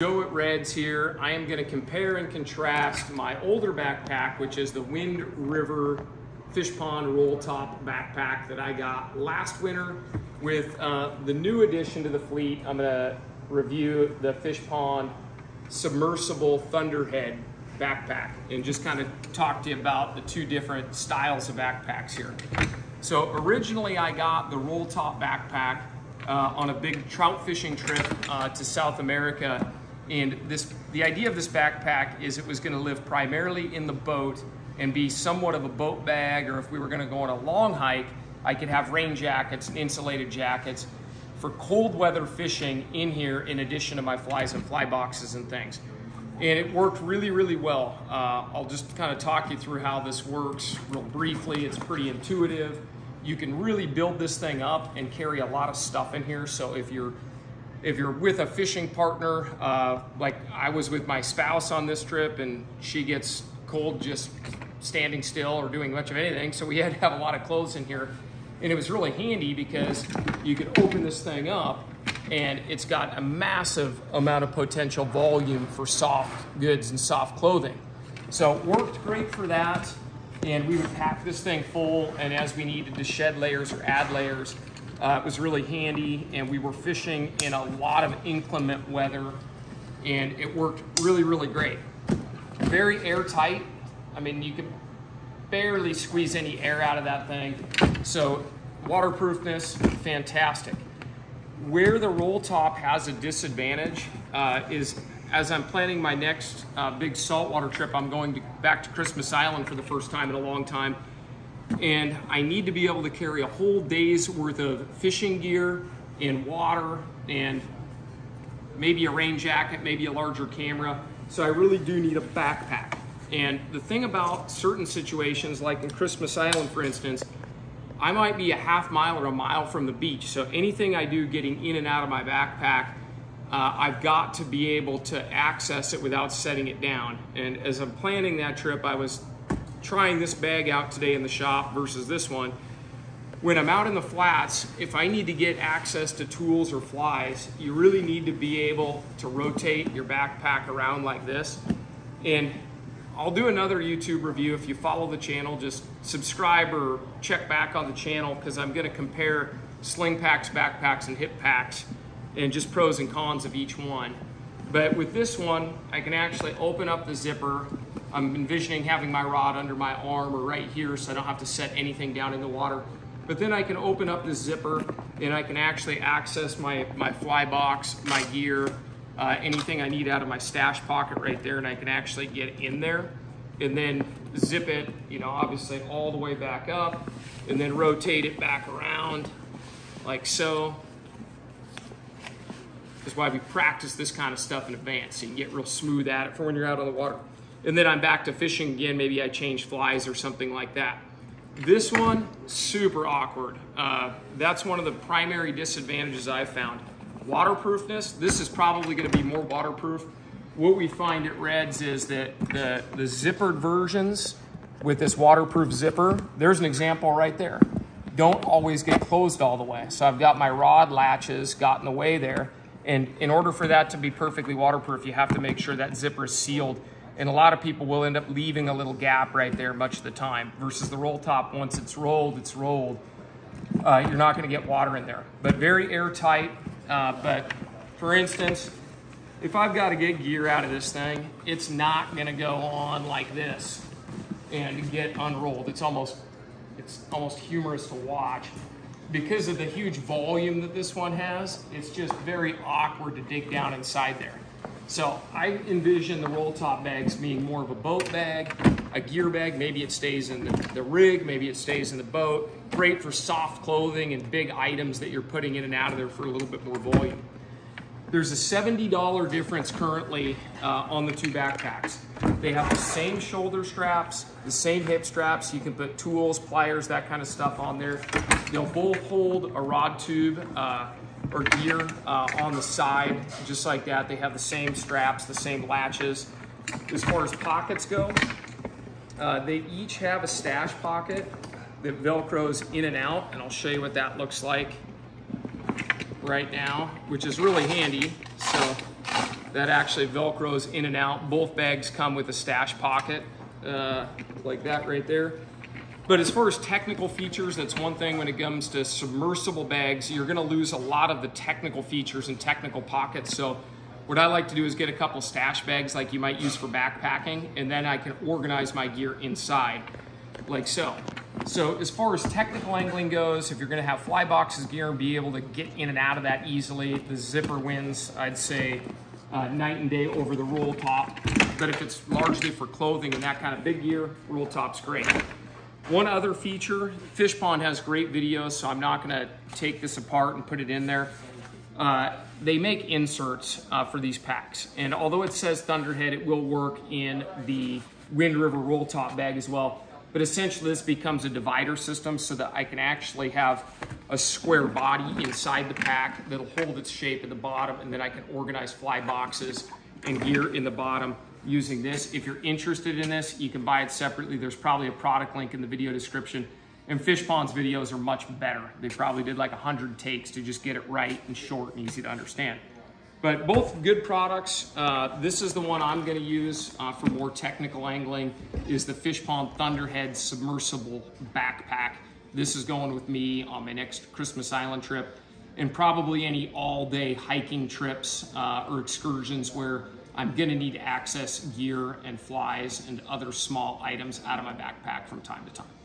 Joe at Reds here. I am going to compare and contrast my older backpack, which is the Wind River Fishpond Roll Top backpack that I got last winter, with uh, the new addition to the fleet. I'm going to review the Fishpond Submersible Thunderhead backpack and just kind of talk to you about the two different styles of backpacks here. So originally I got the roll top backpack uh, on a big trout fishing trip uh, to South America. And this, the idea of this backpack is it was gonna live primarily in the boat and be somewhat of a boat bag, or if we were gonna go on a long hike, I could have rain jackets and insulated jackets for cold weather fishing in here in addition to my flies and fly boxes and things. And it worked really, really well. Uh, I'll just kind of talk you through how this works real briefly. It's pretty intuitive. You can really build this thing up and carry a lot of stuff in here. So if you're if you're with a fishing partner, uh, like I was with my spouse on this trip and she gets cold just standing still or doing much of anything. So we had to have a lot of clothes in here. And it was really handy because you could open this thing up and it's got a massive amount of potential volume for soft goods and soft clothing. So it worked great for that. And we would pack this thing full and as we needed to shed layers or add layers, uh, it was really handy and we were fishing in a lot of inclement weather and it worked really, really great. Very airtight. I mean, you could barely squeeze any air out of that thing. So waterproofness, fantastic. Where the roll top has a disadvantage uh, is as I'm planning my next uh, big saltwater trip, I'm going to, back to Christmas Island for the first time in a long time. And I need to be able to carry a whole day's worth of fishing gear and water and maybe a rain jacket, maybe a larger camera. So I really do need a backpack. And the thing about certain situations, like in Christmas Island, for instance, I might be a half mile or a mile from the beach. So anything I do getting in and out of my backpack, uh, I've got to be able to access it without setting it down. And as I'm planning that trip, I was trying this bag out today in the shop versus this one. When I'm out in the flats, if I need to get access to tools or flies, you really need to be able to rotate your backpack around like this. And I'll do another YouTube review. If you follow the channel, just subscribe or check back on the channel because I'm gonna compare sling packs, backpacks, and hip packs and just pros and cons of each one. But with this one, I can actually open up the zipper. I'm envisioning having my rod under my arm or right here so I don't have to set anything down in the water. But then I can open up the zipper and I can actually access my, my fly box, my gear, uh, anything I need out of my stash pocket right there and I can actually get in there and then zip it, you know, obviously all the way back up and then rotate it back around like so. That's why we practice this kind of stuff in advance so you can get real smooth at it for when you're out on the water. And then I'm back to fishing again. Maybe I change flies or something like that. This one, super awkward. Uh, that's one of the primary disadvantages I've found waterproofness. This is probably gonna be more waterproof. What we find at Reds is that the, the zippered versions with this waterproof zipper, there's an example right there. Don't always get closed all the way. So I've got my rod latches got in the way there. And in order for that to be perfectly waterproof, you have to make sure that zipper is sealed. And a lot of people will end up leaving a little gap right there much of the time versus the roll top, once it's rolled, it's rolled. Uh, you're not gonna get water in there. But very airtight, uh, but for instance, if I've got to get gear out of this thing, it's not going to go on like this and get unrolled. It's almost, it's almost humorous to watch. Because of the huge volume that this one has, it's just very awkward to dig down inside there. So I envision the roll top bags being more of a boat bag, a gear bag. Maybe it stays in the, the rig, maybe it stays in the boat. Great for soft clothing and big items that you're putting in and out of there for a little bit more volume. There's a $70 difference currently uh, on the two backpacks. They have the same shoulder straps, the same hip straps. You can put tools, pliers, that kind of stuff on there. They'll both hold a rod tube uh, or gear uh, on the side, just like that. They have the same straps, the same latches. As far as pockets go, uh, they each have a stash pocket that Velcros in and out, and I'll show you what that looks like right now, which is really handy. So that actually Velcros in and out. Both bags come with a stash pocket, uh, like that right there. But as far as technical features, that's one thing when it comes to submersible bags, you're gonna lose a lot of the technical features and technical pockets. So what I like to do is get a couple stash bags like you might use for backpacking, and then I can organize my gear inside, like so. So as far as technical angling goes, if you're gonna have fly boxes gear and be able to get in and out of that easily, the zipper wins, I'd say, uh, night and day over the roll top. But if it's largely for clothing and that kind of big gear, roll top's great. One other feature, Fishpond has great videos, so I'm not gonna take this apart and put it in there. Uh, they make inserts uh, for these packs. And although it says Thunderhead, it will work in the Wind River roll top bag as well. But essentially this becomes a divider system so that I can actually have a square body inside the pack that'll hold its shape at the bottom and then I can organize fly boxes and gear in the bottom using this. If you're interested in this, you can buy it separately. There's probably a product link in the video description. And Fishpond's videos are much better. They probably did like 100 takes to just get it right and short and easy to understand. But both good products. Uh, this is the one I'm gonna use uh, for more technical angling is the Fishpond Thunderhead Submersible Backpack. This is going with me on my next Christmas Island trip and probably any all day hiking trips uh, or excursions where I'm gonna need to access gear and flies and other small items out of my backpack from time to time.